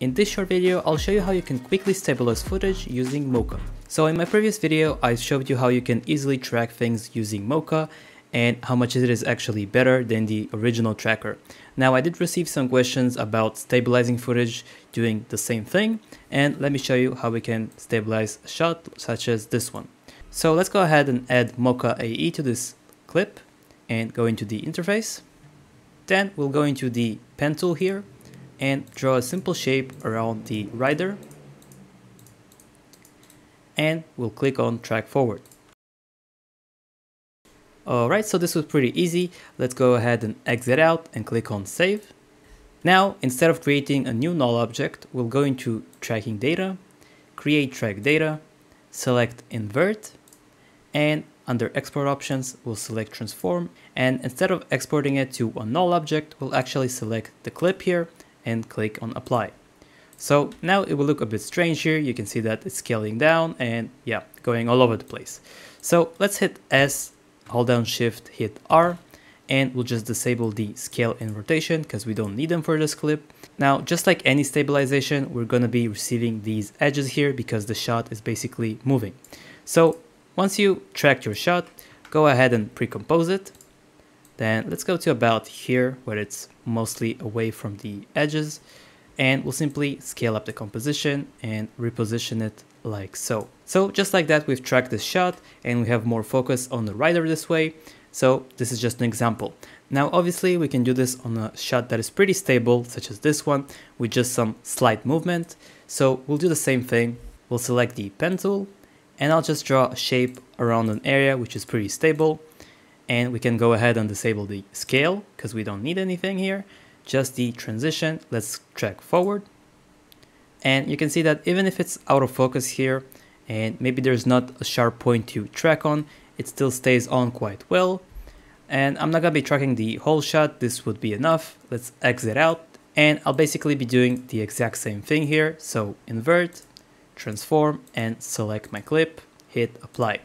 In this short video, I'll show you how you can quickly stabilize footage using Mocha. So in my previous video, I showed you how you can easily track things using Mocha and how much it is actually better than the original tracker. Now I did receive some questions about stabilizing footage doing the same thing and let me show you how we can stabilize a shot such as this one. So let's go ahead and add Mocha AE to this clip and go into the interface. Then we'll go into the pen tool here and draw a simple shape around the rider and we'll click on track forward. Alright, so this was pretty easy. Let's go ahead and exit out and click on save. Now, instead of creating a new null object, we'll go into tracking data, create track data, select invert, and under export options, we'll select transform. And instead of exporting it to a null object, we'll actually select the clip here and click on apply. So now it will look a bit strange here. You can see that it's scaling down and yeah, going all over the place. So let's hit S, hold down shift, hit R, and we'll just disable the scale and rotation because we don't need them for this clip. Now, just like any stabilization, we're to be receiving these edges here because the shot is basically moving. So once you track your shot, go ahead and pre-compose it. Then let's go to about here where it's mostly away from the edges and we'll simply scale up the composition and reposition it like so. So just like that, we've tracked this shot and we have more focus on the rider this way. So this is just an example. Now, obviously we can do this on a shot that is pretty stable, such as this one, with just some slight movement. So we'll do the same thing. We'll select the pen tool and I'll just draw a shape around an area which is pretty stable and we can go ahead and disable the scale because we don't need anything here. Just the transition let's track forward. And you can see that even if it's out of focus here and maybe there's not a sharp point to track on it still stays on quite well. And I'm not gonna be tracking the whole shot this would be enough. Let's exit out and I'll basically be doing the exact same thing here. So invert transform and select my clip hit apply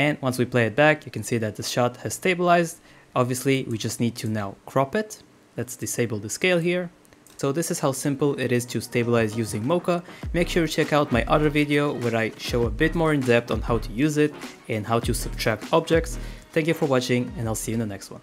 and once we play it back, you can see that the shot has stabilized. Obviously, we just need to now crop it. Let's disable the scale here. So this is how simple it is to stabilize using Mocha. Make sure to check out my other video where I show a bit more in depth on how to use it and how to subtract objects. Thank you for watching and I'll see you in the next one.